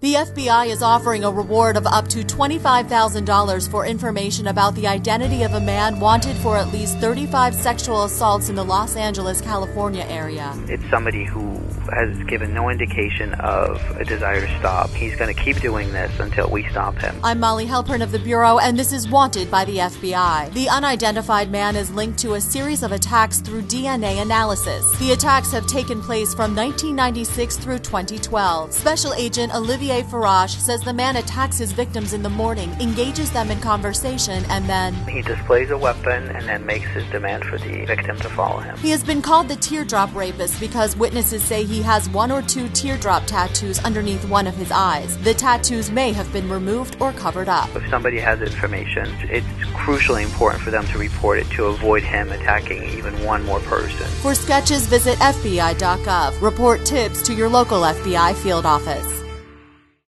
The FBI is offering a reward of up to $25,000 for information about the identity of a man wanted for at least 35 sexual assaults in the Los Angeles, California area. It's somebody who has given no indication of a desire to stop. He's going to keep doing this until we stop him. I'm Molly Halpern of the Bureau, and this is Wanted by the FBI. The unidentified man is linked to a series of attacks through DNA analysis. The attacks have taken place from 1996 through 2012. Special Agent Olivia Olivier Farache says the man attacks his victims in the morning, engages them in conversation, and then he displays a weapon and then makes his demand for the victim to follow him. He has been called the teardrop rapist because witnesses say he has one or two teardrop tattoos underneath one of his eyes. The tattoos may have been removed or covered up. If somebody has information, it's crucially important for them to report it to avoid him attacking even one more person. For sketches, visit FBI.gov. Report tips to your local FBI field office.